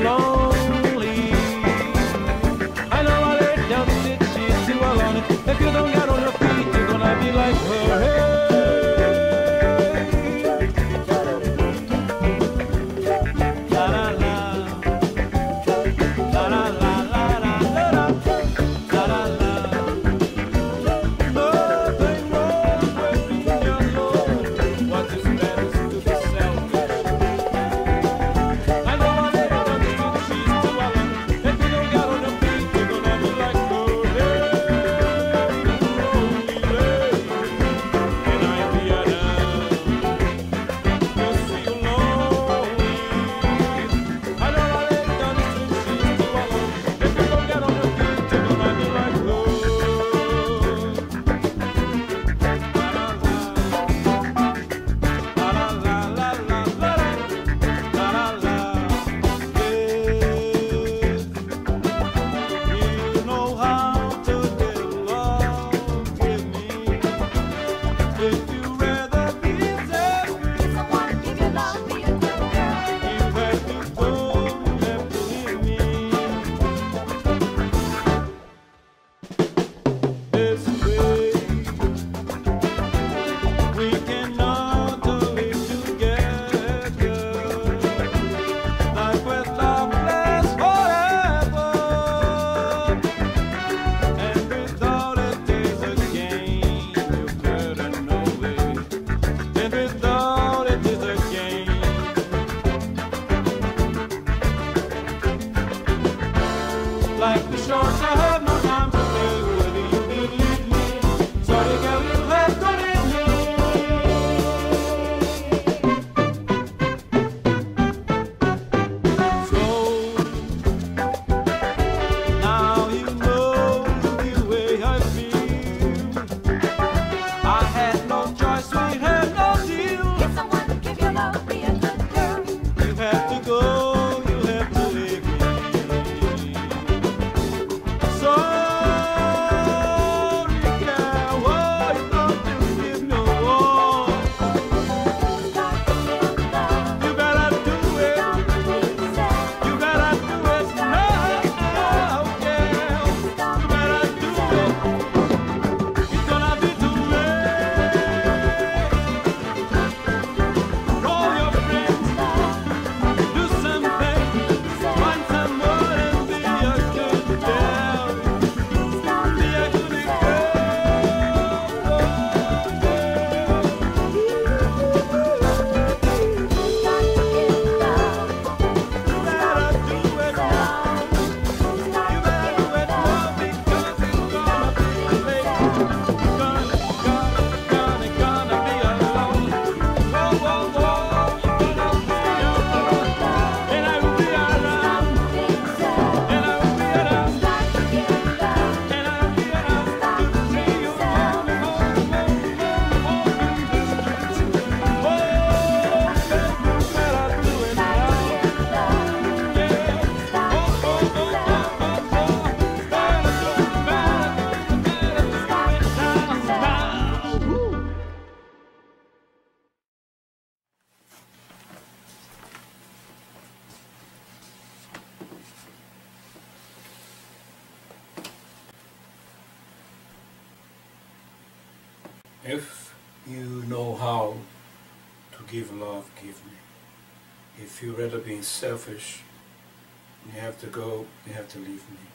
alone. If you know how to give love, give me. If you rather being selfish, you have to go, you have to leave me.